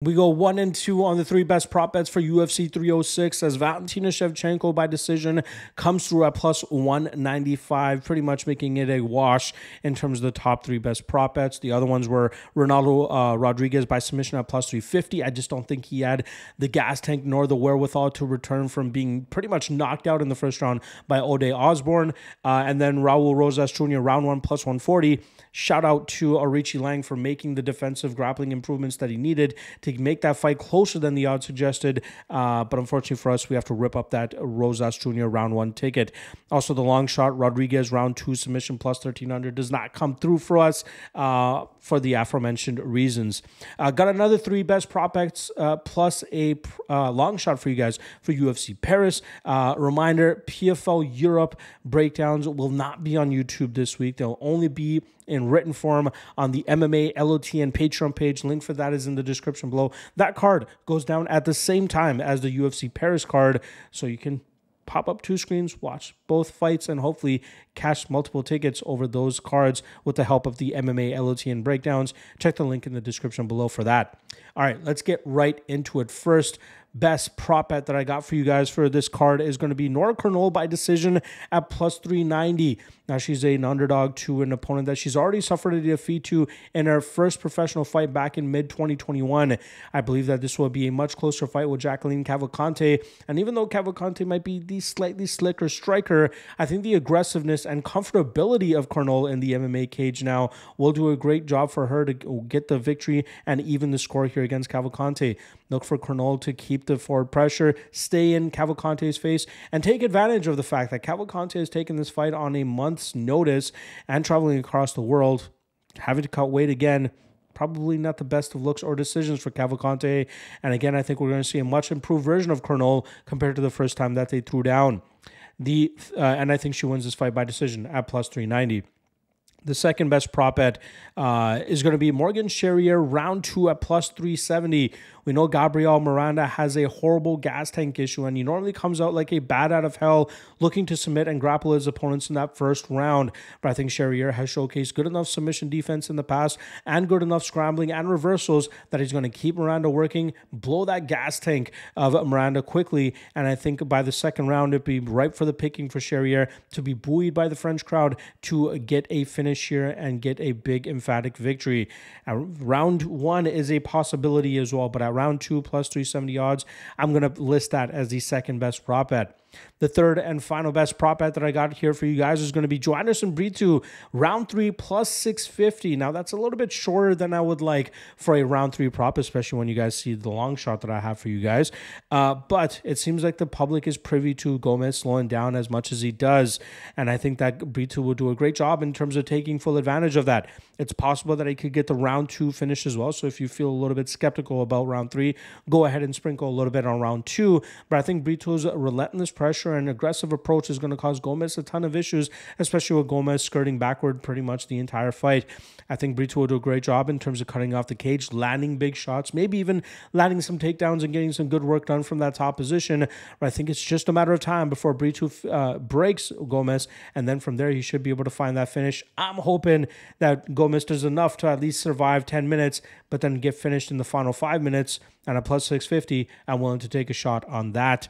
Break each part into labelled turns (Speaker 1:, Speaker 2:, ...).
Speaker 1: We go one and two on the three best prop bets for UFC 306 as Valentina Shevchenko by decision comes through at plus 195, pretty much making it a wash in terms of the top three best prop bets. The other ones were Ronaldo uh, Rodriguez by submission at plus 350. I just don't think he had the gas tank nor the wherewithal to return from being pretty much knocked out in the first round by Ode Osborne. Uh, and then Raul Rosas Jr., round one plus 140. Shout out to Aoriqileng for making the defensive grappling improvements that he needed to make that fight closer than the odds suggested. Uh, but unfortunately for us, we have to rip up that Rosas Jr. round one ticket. Also, the long shot Rodriguez round two submission plus 1300 does not come through for us uh, for the aforementioned reasons. Uh, got another three best prop bets uh, plus a uh, long shot for you guys for UFC Paris. Uh, reminder PFL Europe breakdowns will not be on YouTube this week, they'll only be in written form on the MMA LOTN Patreon page. Link for that is in the description below. That card goes down at the same time as the UFC Paris card, so you can pop up two screens, watch both fights, and hopefully cash multiple tickets over those cards with the help of the MMA LOTN breakdowns. Check the link in the description below for that. All right, let's get right into it. First, best prop bet that I got for you guys for this card is going to be Nora Cornolle by decision at plus 390. Now, she's an underdog to an opponent that she's already suffered a defeat to in her first professional fight back in mid 2021. I believe that this will be a much closer fight with Jacqueline Cavalcanti. And even though Cavalcanti might be the slightly slicker striker, I think the aggressiveness and comfortability of Cornell in the MMA cage now will do a great job for her to get the victory and even the score here against Cavalcanti. Look for Cornolle to keep the forward pressure, stay in Cavalcanti's face, and take advantage of the fact that Cavalcanti has taken this fight on a month's notice and traveling across the world, having to cut weight again. Probably not the best of looks or decisions for Cavalcanti. And again, I think we're going to see a much improved version of Cornolle compared to the first time that they threw down. The uh, and I think she wins this fight by decision at plus 390. The second best prop bet uh, is going to be Morgan Charrier round two at plus 370 we know Gabriel Miranda has a horrible gas tank issue, and he normally comes out like a bat out of hell, looking to submit and grapple his opponents in that first round. But I think Charrier has showcased good enough submission defense in the past and good enough scrambling and reversals that he's going to keep Miranda working, blow that gas tank of Miranda quickly. And I think by the second round, it'd be ripe for the picking for Charrier to be buoyed by the French crowd to get a finish here and get a big emphatic victory. Uh, round one is a possibility as well, but at round two plus 370 odds. I'm going to list that as the second best prop bet. The third and final best prop bet that I got here for you guys is going to be Joanderson Brito, round three plus 650. Now, that's a little bit shorter than I would like for a round three prop, especially when you guys see the long shot that I have for you guys. Uh, but it seems like the public is privy to Gomis slowing down as much as he does. And I think that Brito will do a great job in terms of taking full advantage of that. It's possible that he could get the round two finish as well. So if you feel a little bit skeptical about round three, go ahead and sprinkle a little bit on round two. But I think Brito's relentless pressure and aggressive approach is going to cause Gomis a ton of issues, especially with Gomis skirting backward pretty much the entire fight. I think Brito will do a great job in terms of cutting off the cage, landing big shots, maybe even landing some takedowns and getting some good work done from that top position. But I think it's just a matter of time before Brito uh, breaks Gomis, and then from there he should be able to find that finish. I'm hoping that Gomis does enough to at least survive 10 minutes, but then get finished in the final five minutes. And a plus 650, I'm willing to take a shot on that.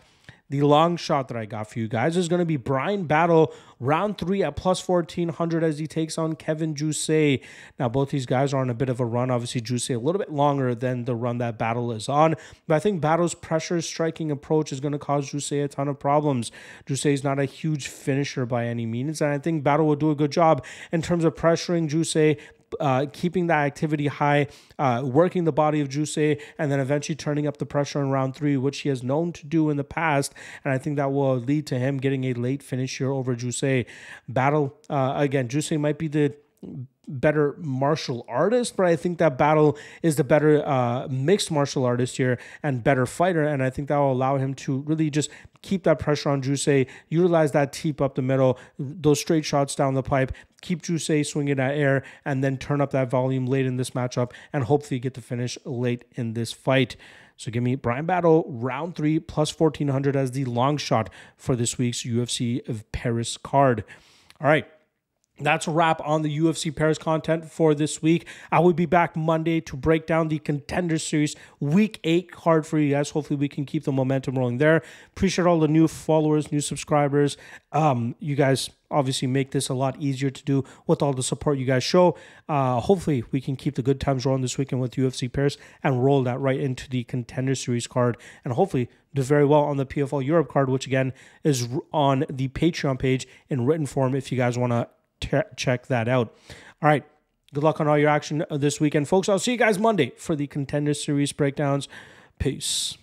Speaker 1: The long shot that I got for you guys is going to be Bryan Battle round three at plus 1400 as he takes on Kevin Jousset. Now, both these guys are on a bit of a run. Obviously, Jousset a little bit longer than the run that Battle is on. But I think Battle's pressure striking approach is going to cause Jousset a ton of problems. Jousset is not a huge finisher by any means. And I think Battle will do a good job in terms of pressuring Jousset, uh, keeping that activity high, uh, working the body of Jousset, and then eventually turning up the pressure in round three, which he has known to do in the past. And I think that will lead to him getting a late finish here over Jousset. Battle, uh, again, Jousset might be the better martial artist, but I think that Battle is the better uh, mixed martial artist here and better fighter. And I think that will allow him to really just keep that pressure on Jousset, utilize that teep up the middle, those straight shots down the pipe, keep Jousset swinging that air, and then turn up that volume late in this matchup and hopefully get the finish late in this fight. So give me Bryan Battle round three plus 1400 as the long shot for this week's UFC of Paris card. All right. That's a wrap on the UFC Paris content for this week. I will be back Monday to break down the Contender Series Week 8 card for you guys. Hopefully, we can keep the momentum rolling there. Appreciate all the new followers, new subscribers. Um, you guys obviously make this a lot easier to do with all the support you guys show. Uh, hopefully, we can keep the good times rolling this weekend with UFC Paris and roll that right into the Contender Series card. And hopefully, do very well on the PFL Europe card, which again is on the Patreon page in written form if you guys want to t- check that out. All right. Good luck on all your action uh, this weekend, folks. I'll see you guys Monday for the Contender Series breakdowns. Peace.